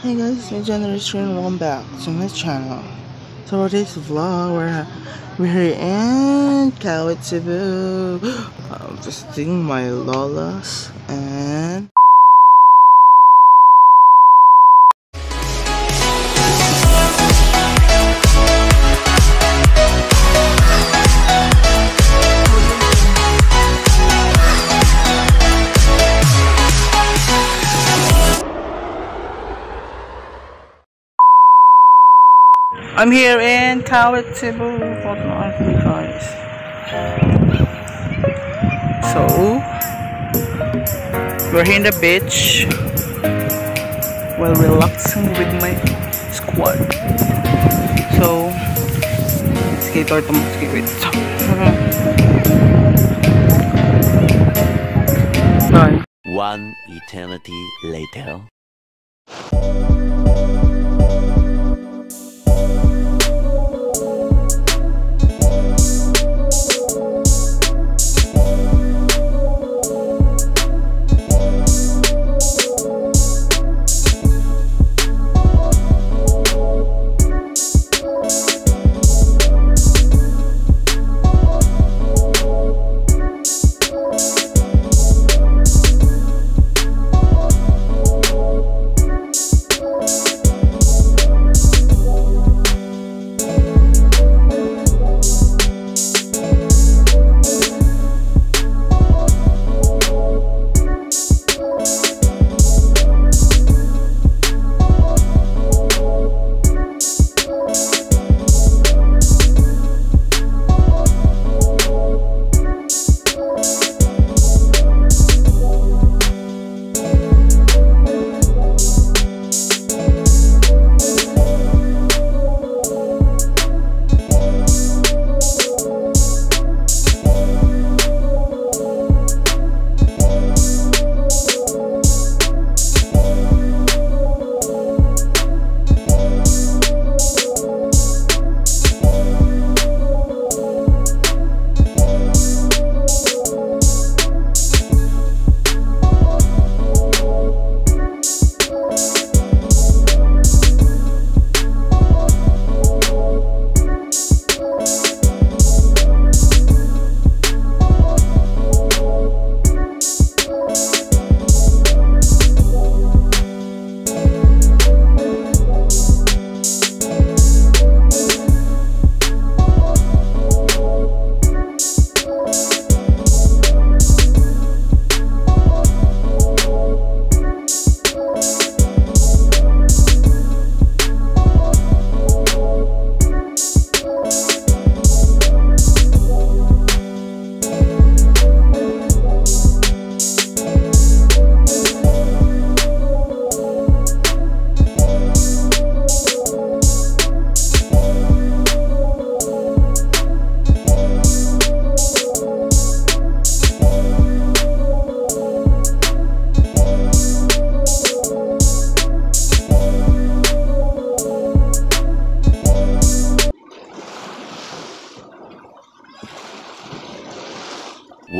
Hey guys, it's Generation and welcome back to my channel. So for today's vlog, we're, we're here in Kawit. I'm visiting my lolas and... I'm here in Kawit, Cebu. Hold on, guys. So, we're here in the beach while relaxing with my squad. So, skate or skate with. Bye. One eternity later.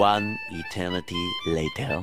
One eternity later.